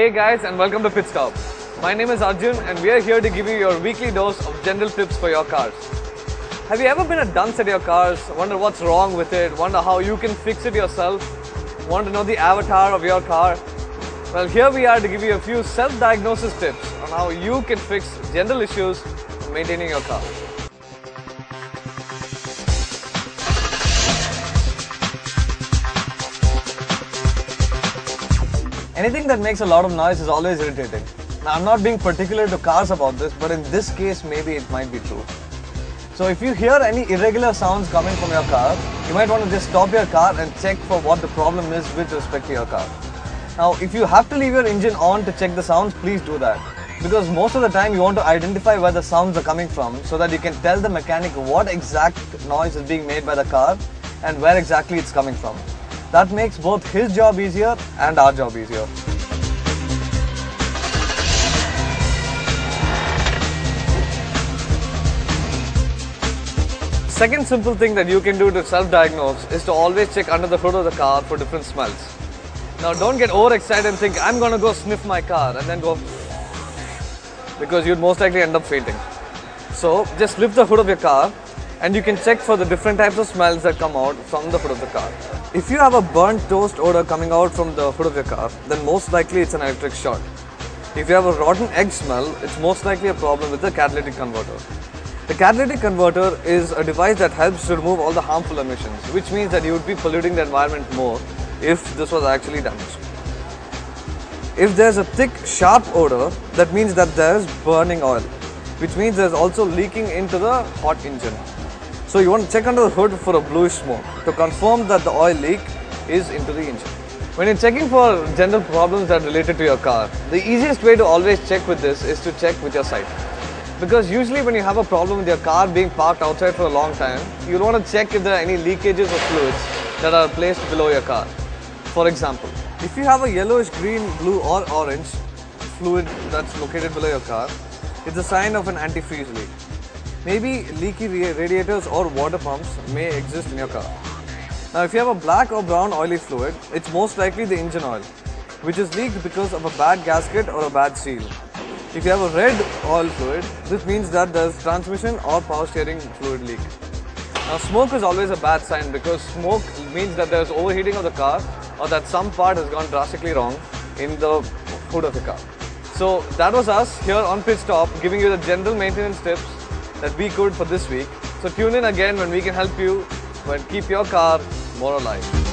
Hey guys and welcome to Pit Stop. My name is Arjun and we are here to give you your weekly dose of general tips for your cars. Have you ever been a dunce at your cars, wonder what's wrong with it, wonder how you can fix it yourself, want to know the avatar of your car? Well here we are to give you a few self-diagnosis tips on how you can fix general issues maintaining your car. Anything that makes a lot of noise is always irritating. Now, I'm not being particular to cars about this, but in this case, maybe it might be true. So, if you hear any irregular sounds coming from your car, you might want to just stop your car and check for what the problem is with respect to your car. Now, if you have to leave your engine on to check the sounds, please do that. Because most of the time, you want to identify where the sounds are coming from so that you can tell the mechanic what exact noise is being made by the car and where exactly it's coming from. That makes both his job easier and our job easier. Second simple thing that you can do to self-diagnose is to always check under the hood of the car for different smells. Now don't get overexcited and think I'm gonna go sniff my car and then go because you'd most likely end up fainting. So just lift the hood of your car and you can check for the different types of smells that come out from the hood of the car. If you have a burnt toast odor coming out from the hood of your car, then most likely it's an electric short. If you have a rotten egg smell, it's most likely a problem with the catalytic converter. The catalytic converter is a device that helps to remove all the harmful emissions, which means that you would be polluting the environment more if this was actually damaged. If there's a thick, sharp odor, that means that there's burning oil, which means there's also leaking into the hot engine. So you want to check under the hood for a bluish smoke to confirm that the oil leak is into the engine. When you're checking for general problems that are related to your car, the easiest way to always check with this is to check with your sight. Because usually when you have a problem with your car being parked outside for a long time, you'll want to check if there are any leakages of fluids that are placed below your car. For example, if you have a yellowish green, blue or orange fluid that's located below your car, it's a sign of an antifreeze leak. Maybe leaky radiators or water pumps may exist in your car. Now if you have a black or brown oily fluid, it's most likely the engine oil, which is leaked because of a bad gasket or a bad seal. If you have a red oil fluid, this means that there's transmission or power steering fluid leak. Now smoke is always a bad sign because smoke means that there's overheating of the car or that some part has gone drastically wrong in the hood of the car. So that was us here on Pit Stop giving you the general maintenance tips that we could for this week. So tune in again when we can help you and keep your car more alive.